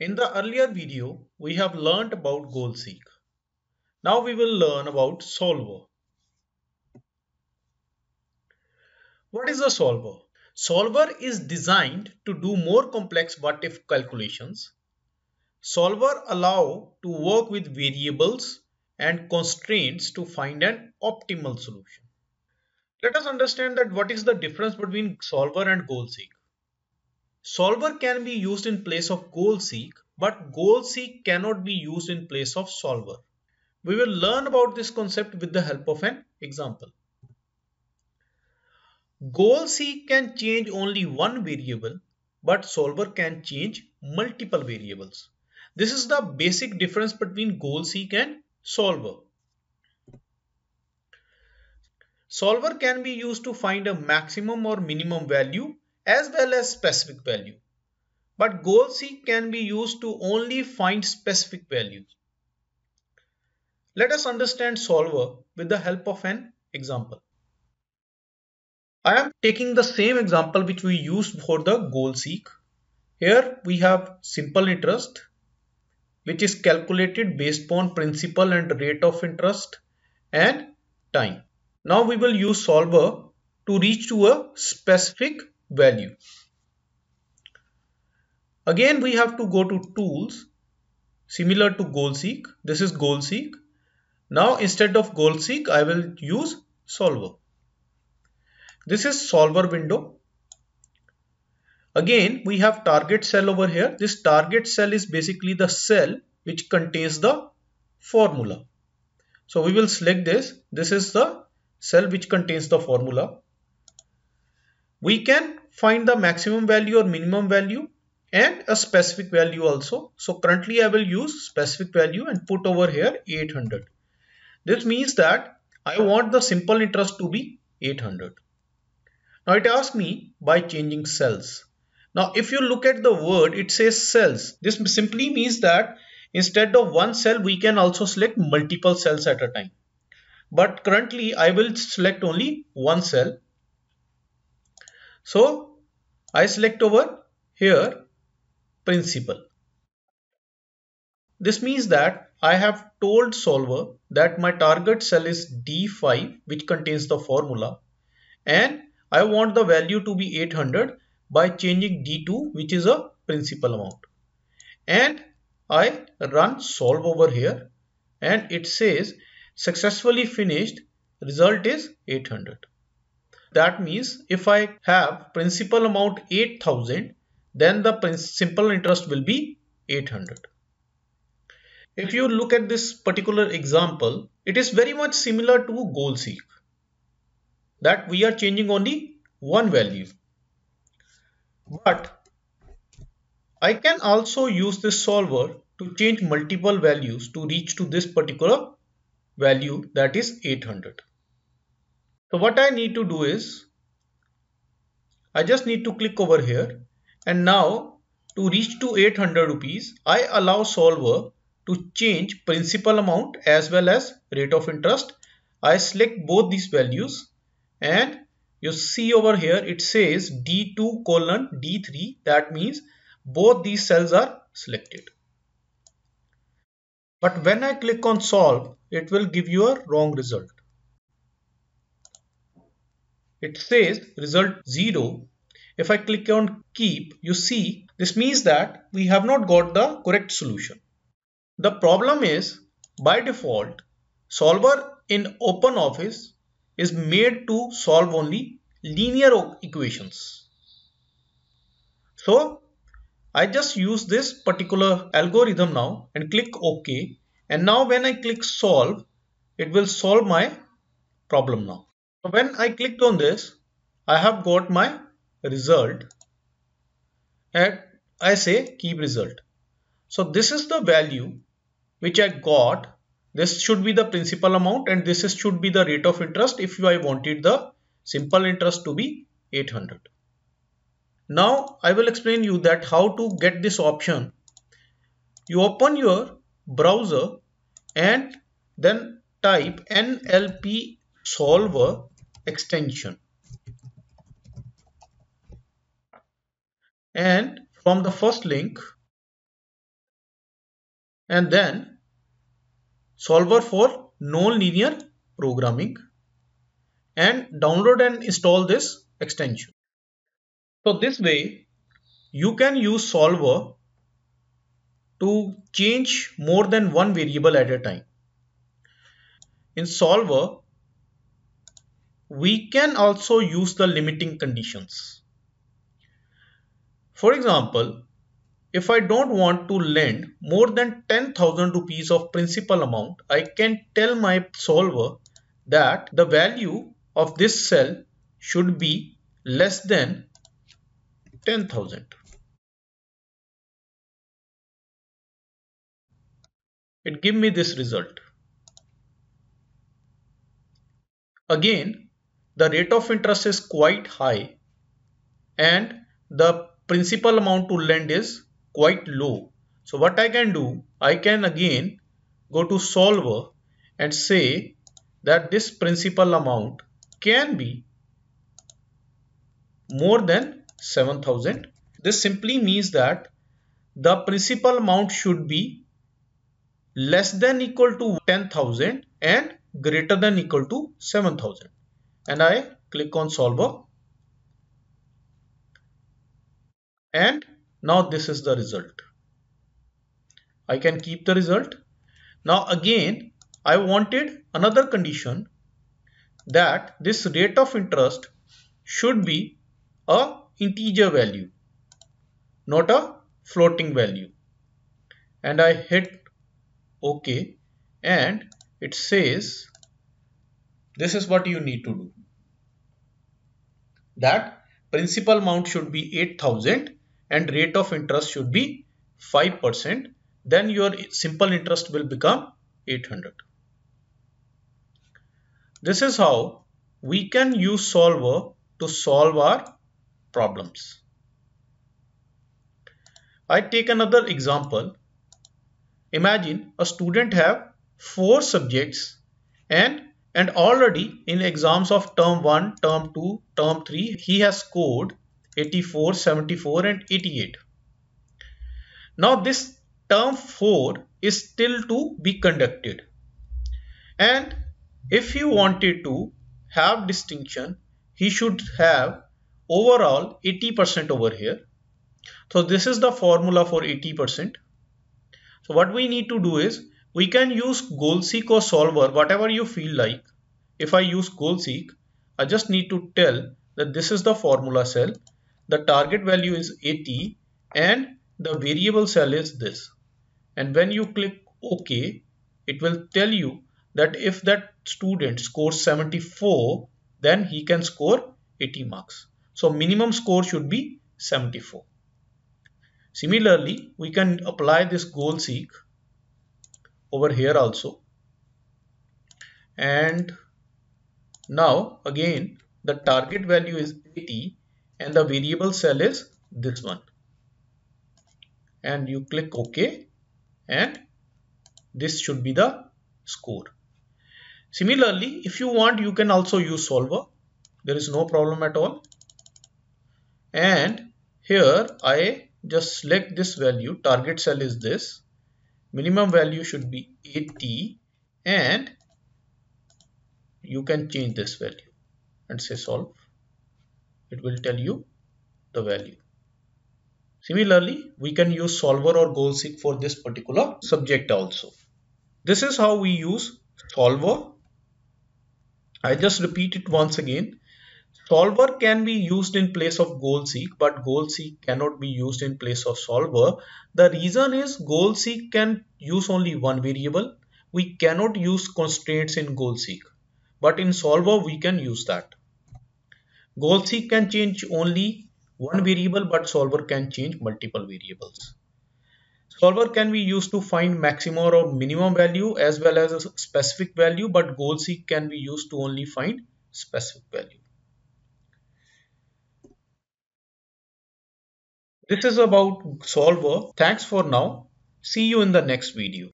In the earlier video, we have learnt about goal-seek. Now we will learn about solver. What is a solver? Solver is designed to do more complex what-if calculations. Solver allow to work with variables and constraints to find an optimal solution. Let us understand that what is the difference between solver and goal-seek. Solver can be used in place of goal-seek, but goal-seek cannot be used in place of solver. We will learn about this concept with the help of an example. Goal-seek can change only one variable, but solver can change multiple variables. This is the basic difference between goal-seek and solver. Solver can be used to find a maximum or minimum value as well as specific value. But goal seek can be used to only find specific values. Let us understand solver with the help of an example. I am taking the same example which we used for the goal seek. Here we have simple interest which is calculated based upon principal and rate of interest and time. Now we will use solver to reach to a specific value. Again we have to go to tools similar to goal seek. This is goal seek. Now instead of goal seek I will use solver. This is solver window. Again we have target cell over here. This target cell is basically the cell which contains the formula. So we will select this. This is the cell which contains the formula. We can find the maximum value or minimum value and a specific value also. So currently I will use specific value and put over here 800. This means that I want the simple interest to be 800. Now it asks me by changing cells. Now if you look at the word it says cells. This simply means that instead of one cell we can also select multiple cells at a time but currently I will select only one cell. So I select over here principal. This means that I have told solver that my target cell is D5 which contains the formula and I want the value to be 800 by changing D2 which is a principal amount and I run solve over here and it says successfully finished result is 800 that means if I have principal amount 8000 then the simple interest will be 800 if you look at this particular example it is very much similar to goal seek that we are changing only one value but I can also use this solver to change multiple values to reach to this particular value that is 800. So what I need to do is I just need to click over here and now to reach to 800 rupees I allow solver to change principal amount as well as rate of interest. I select both these values and you see over here it says D2 colon D3 that means both these cells are selected. But when I click on solve it will give you a wrong result. It says result 0. If I click on keep, you see this means that we have not got the correct solution. The problem is by default solver in OpenOffice is made to solve only linear equations. So I just use this particular algorithm now and click OK and now when I click solve it will solve my problem now when I clicked on this I have got my result and I say keep result. So this is the value which I got. This should be the principal amount and this is, should be the rate of interest if I wanted the simple interest to be 800 now I will explain you that how to get this option. You open your browser and then type NLP solver extension and from the first link and then solver for non-linear programming and download and install this extension. So this way you can use solver to change more than one variable at a time. In solver we can also use the limiting conditions. For example, if I don't want to lend more than 10,000 rupees of principal amount, I can tell my solver that the value of this cell should be less than 10,000. It give me this result. Again, the rate of interest is quite high and the principal amount to lend is quite low. So what I can do, I can again go to solver and say that this principal amount can be more than 7000. This simply means that the principal amount should be less than equal to 10,000 and greater than equal to 7000 and I click on solver and now this is the result. I can keep the result. Now again I wanted another condition that this rate of interest should be a integer value not a floating value. And I hit OK. And it says this is what you need to do. That principal amount should be 8000 and rate of interest should be 5% then your simple interest will become 800 this is how we can use solver to solve our problems. I take another example. Imagine a student have four subjects and and already in exams of term 1 term 2 term 3 he has scored 84 74 and 88 now this term 4 is still to be conducted. And if you wanted to have distinction he should have overall 80% over here. So this is the formula for 80% so what we need to do is we can use goal seek or solver whatever you feel like. If I use goal seek I just need to tell that this is the formula cell the target value is 80 and the variable cell is this. And when you click OK it will tell you that if that student scores 74 then he can score 80 marks. So minimum score should be 74 similarly we can apply this goal seek over here also. And now again the target value is 80 and the variable cell is this one. And you click OK and this should be the score. Similarly if you want you can also use solver. There is no problem at all. And here I just select this value. Target cell is this minimum value should be 80 and you can change this value and say solve. It will tell you the value. Similarly we can use solver or goal seek for this particular subject also. This is how we use solver. I just repeat it once again Solver can be used in place of goal seek, but goal seek cannot be used in place of solver. The reason is goal seek can use only one variable. We cannot use constraints in goal seek, but in solver we can use that. Goal seek can change only one variable, but solver can change multiple variables. Solver can be used to find maximum or minimum value as well as a specific value, but goal seek can be used to only find specific value. This is about solver. Thanks for now. See you in the next video.